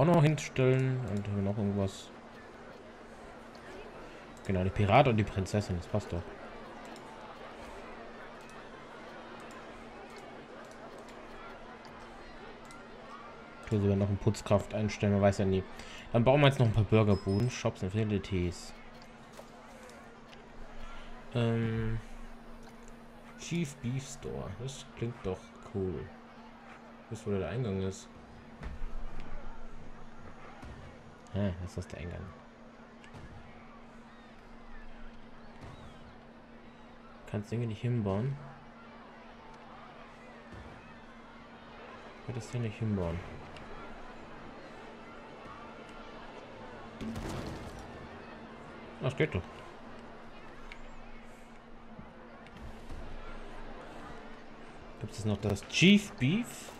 auch noch hinstellen. Und haben wir noch irgendwas. Genau, die Pirat und die Prinzessin. Das passt doch. Ich will sogar noch einen Putzkraft einstellen, man weiß ja nie. Dann bauen wir jetzt noch ein paar Burgerbuden, Shops und Facilities. Ähm, Chief Beef Store. Das klingt doch cool. Wisst wo der Eingang ist? Hä, was ist der Eingang? Kannst Dinge nicht hinbauen. Werde das hier nicht hinbauen. Das geht doch. Gibt es noch das Chief Beef?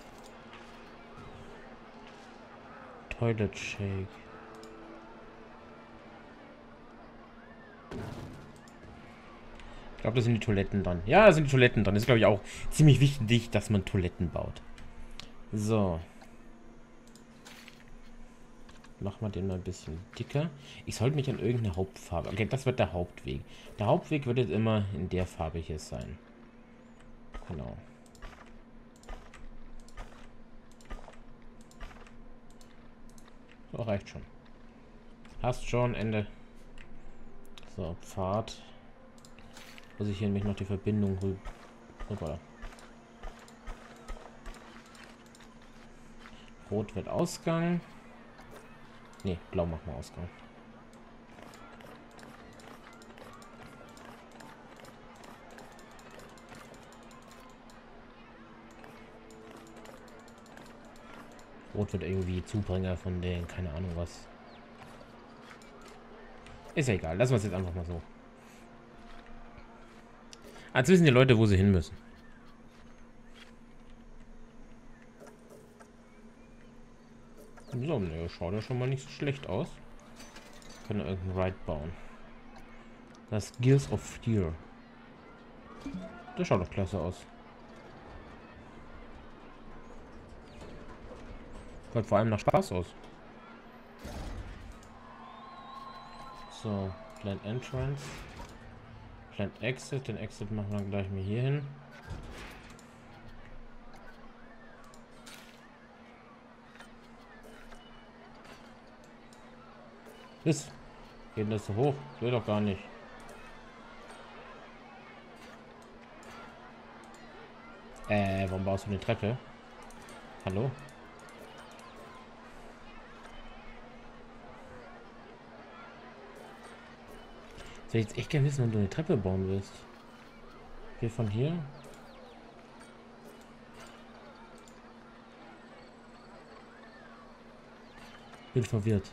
Toilet Shake. Ich glaube, das sind die Toiletten dran. Ja, da sind die Toiletten dran. Das ist, glaube ich, auch ziemlich wichtig, dass man Toiletten baut. So. Machen wir den mal ein bisschen dicker. Ich sollte mich an irgendeine Hauptfarbe... Okay, das wird der Hauptweg. Der Hauptweg wird jetzt immer in der Farbe hier sein. Genau. So, reicht schon. Hast schon, Ende. So, Pfad. Muss ich hier nämlich noch die Verbindung rüber. Rot wird Ausgang. Ne, blau machen wir Ausgang. Rot wird irgendwie Zubringer von den, keine Ahnung was. Ist ja egal, lassen wir es jetzt einfach mal so. Als wissen die Leute, wo sie hin müssen. So, ne, schaut ja schon mal nicht so schlecht aus. Können irgendeinen Ride bauen. Das Gears of Fear. Das schaut doch klasse aus. Schaut vor allem nach Spaß aus. So, Plant Entrance. Plant Exit. Den Exit machen wir gleich mal hier hin. Ist. Geht das so hoch? Will doch gar nicht. Äh, warum baust du eine Treppe? Hallo? Ich will jetzt echt gerne wissen, wenn du eine Treppe bauen willst. Hier von hier. Bin verwirrt.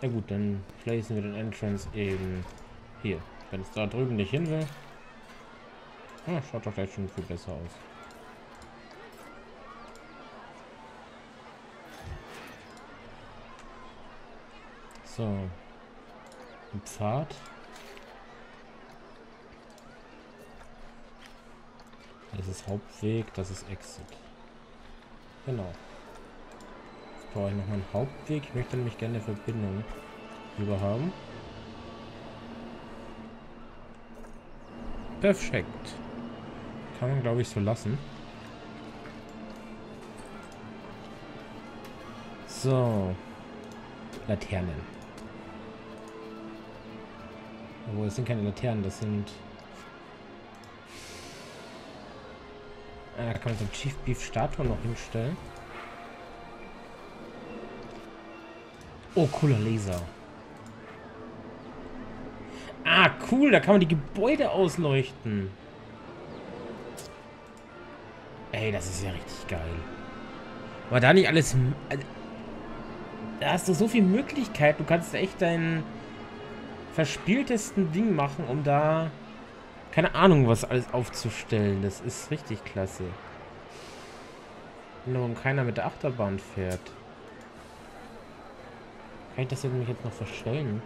Ja gut, dann placen wir den Entrance eben hier. Wenn es da drüben nicht hin will. Ah, schaut doch gleich schon viel besser aus. So. Ein Pfad. Das ist Hauptweg, das ist Exit. Genau brauche ich noch einen Hauptweg. Ich möchte nämlich gerne eine Verbindung rüber haben. Perfekt. Kann man, glaube ich, so lassen. So. Laternen. Obwohl, es sind keine Laternen, das sind... Ah, kann man so einen Chief Beef Statue noch hinstellen. Oh, cooler Laser. Ah, cool. Da kann man die Gebäude ausleuchten. Ey, das ist ja richtig geil. Aber da nicht alles... Also, da hast du so viel Möglichkeit. Du kannst echt dein verspieltesten Ding machen, um da... Keine Ahnung, was alles aufzustellen. Das ist richtig klasse. Nur keiner mit der Achterbahn fährt. Kann ich das nämlich jetzt noch verstellen?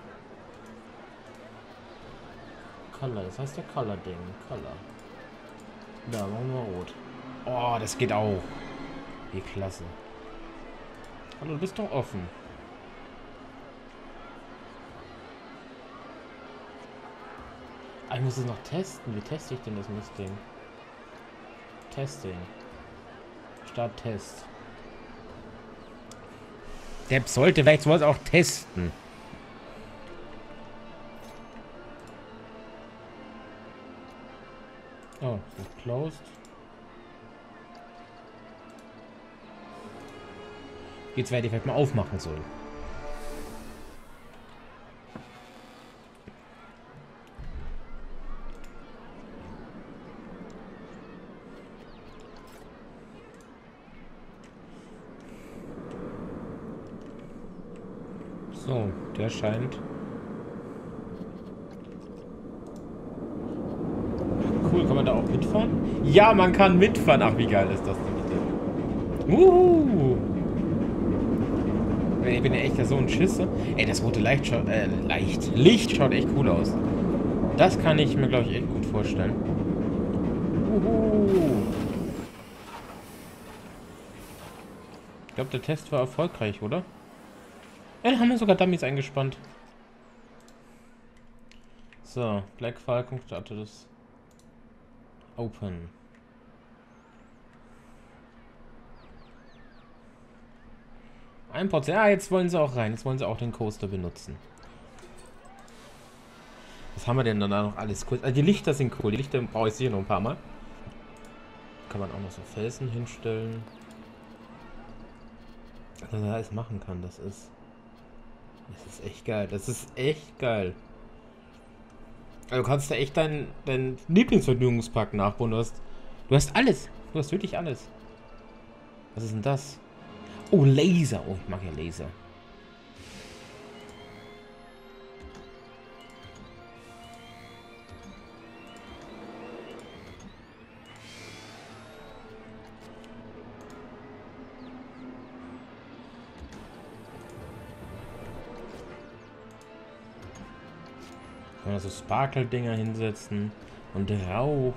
Color, das heißt der Color-Ding. Color. Da, machen wir rot. Oh, das geht auch. Wie klasse. Hallo, du bist doch offen. Ich muss es noch testen. Wie teste ich denn das Mistding? Testing. Start Test. Der sollte vielleicht sowas auch testen. Oh, ist closed. Jetzt werde ich vielleicht mal aufmachen sollen. So, der scheint. Cool, kann man da auch mitfahren? Ja, man kann mitfahren. Ach, wie geil ist das denn bitte? Uhu. Ich bin ja echt so ein Schisser. Ey, das rote Licht schaut, äh, leicht. Licht schaut echt cool aus. Das kann ich mir, glaube ich, echt gut vorstellen. Uhu. Ich glaube, der Test war erfolgreich, oder? Ja, da haben wir sogar Dummies eingespannt. So, Black Falcon startet es. Open. Ein Prozent. Ah, jetzt wollen sie auch rein. Jetzt wollen sie auch den Coaster benutzen. Was haben wir denn da noch alles cool? Also die Lichter sind cool. Die Lichter brauche ich sicher noch ein paar Mal. Kann man auch noch so Felsen hinstellen. Was man alles machen kann, das ist... Das ist echt geil. Das ist echt geil. Also du kannst da echt deinen dein Lieblingsvergnügungspark nachbauen. Du hast, du hast alles. Du hast wirklich alles. Was ist denn das? Oh, Laser. Oh, ich mag ja Laser. Kann man so Sparkle-Dinger hinsetzen. Und Rauch.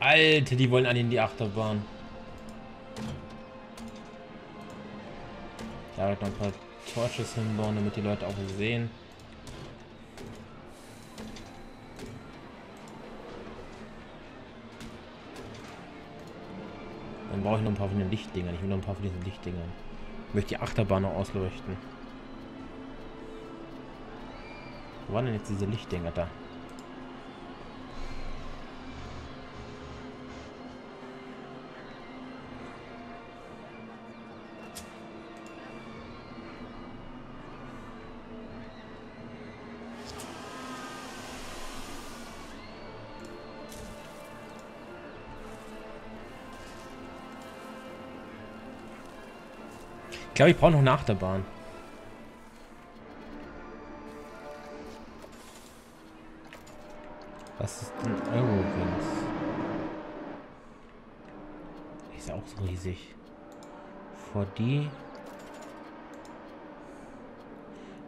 Alter, die wollen alle in die Achterbahn. Da wird noch ein paar Torches hinbauen, damit die Leute auch sehen. Dann brauche ich noch ein paar von den Lichtdingern. Ich will noch ein paar von diesen Lichtdingern. Ich möchte die Achterbahn noch ausleuchten. Wo waren denn jetzt diese Lichtdinger da? Ich glaube, ich brauche noch eine Achterbahn. Riesig. Vor die.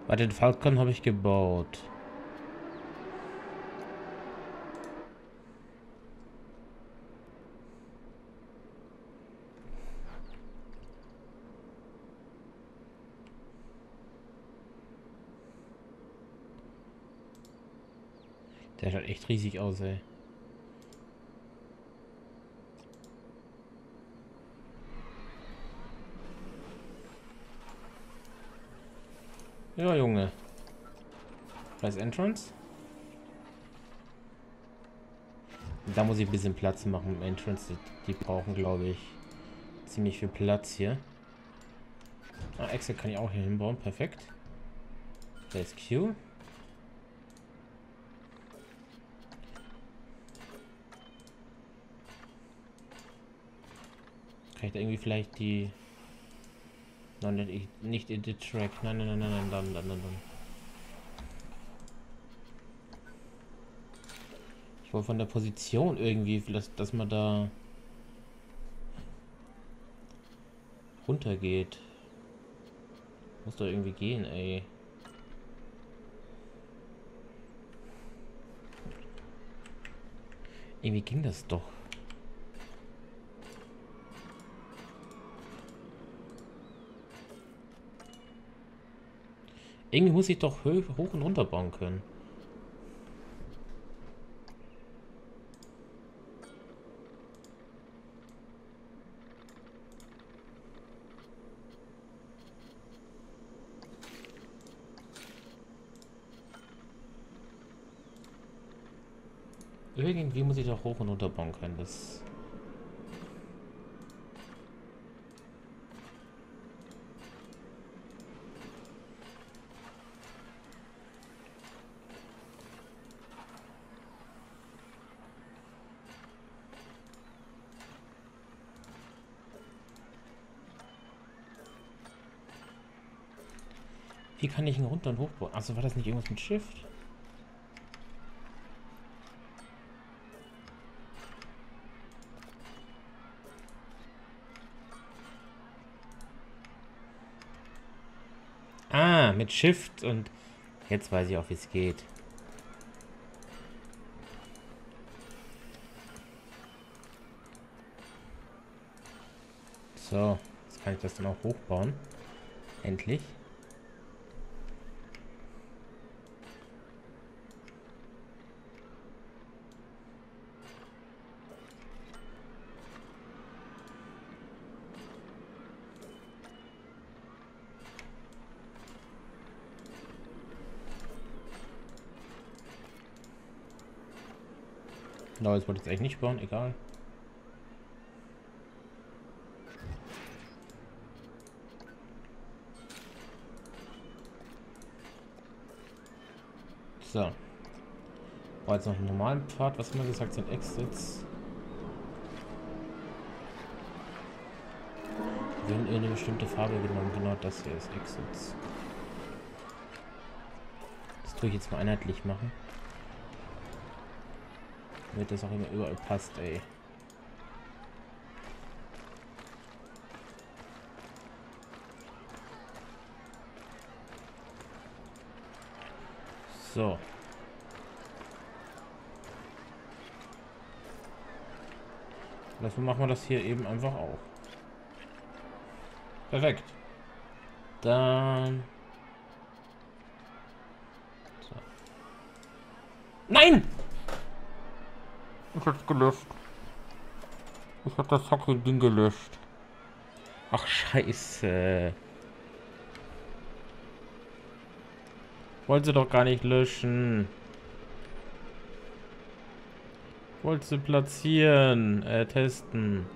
Warte, den Falcon habe ich gebaut. Der schaut echt riesig aus, ey. Ja, Junge. Ist Entrance. Da muss ich ein bisschen Platz machen im Entrance. Die, die brauchen, glaube ich, ziemlich viel Platz hier. Ah, Exit kann ich auch hier hinbauen. Perfekt. Da ist Q. Kann ich da irgendwie vielleicht die... Nein, nicht, Edit Track. Nein, nein, nein, nein, nein, dann, dann, dann. Ich wollte von der Position irgendwie, dass, dass man da runtergeht. Muss doch irgendwie gehen, ey. Irgendwie ging das doch. Irgendwie muss ich doch hoch und runter bauen können. Irgendwie muss ich doch hoch und runter bauen können. Das Wie kann ich ihn runter und hoch bauen? Also war das nicht irgendwas mit Shift? Ah, mit Shift und jetzt weiß ich auch, wie es geht. So, jetzt kann ich das dann auch hochbauen. Endlich. Genau, jetzt wollte ich es eigentlich nicht bauen, egal. So. War jetzt noch einen normalen Pfad, was immer gesagt sind, Exits. Wir haben eine bestimmte Farbe genommen, genau das hier ist Exits. Das tue ich jetzt mal einheitlich machen. Damit das auch immer überall passt, ey. So. Dafür machen wir das hier eben einfach auch. Perfekt. Dann... So. Nein! Ich hab's gelöscht. Ich hab das fucking Ding gelöscht. Ach, scheiße. Wollte sie doch gar nicht löschen. Wollte sie platzieren, äh, testen.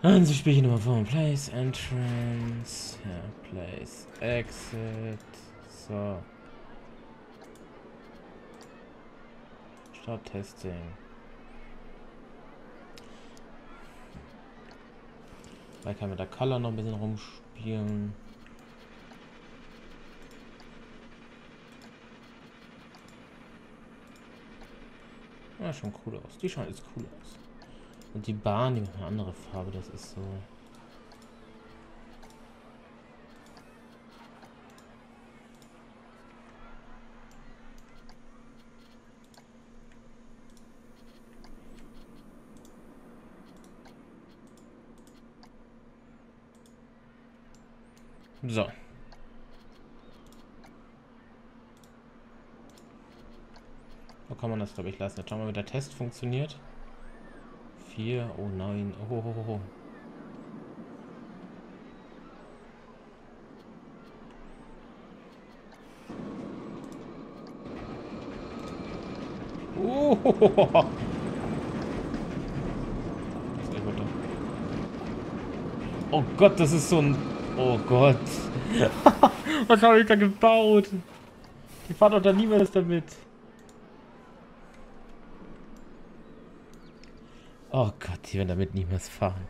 Also spiele ich nochmal vor. Place, Entrance, ja, Place, Exit. So. Start Testing. Da kann mit der Color noch ein bisschen rumspielen. Ja, schon cool aus. Die schauen jetzt cool aus. Und die Bahn, die machen eine andere Farbe, das ist so. So. Wo kann man das, glaube ich, lassen? Jetzt schauen wir, wie der Test funktioniert. 4, oh nein, oh, oh, oh, oh. Oh, oh Gott, das ist so ein Oh Gott. Was habe ich da gebaut? Die fahren doch da niemals damit. Oh Gott, die werden damit niemals fahren.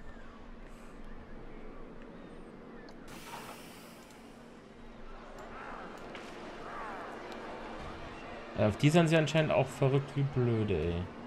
Auf die sind sie anscheinend auch verrückt wie blöde, ey.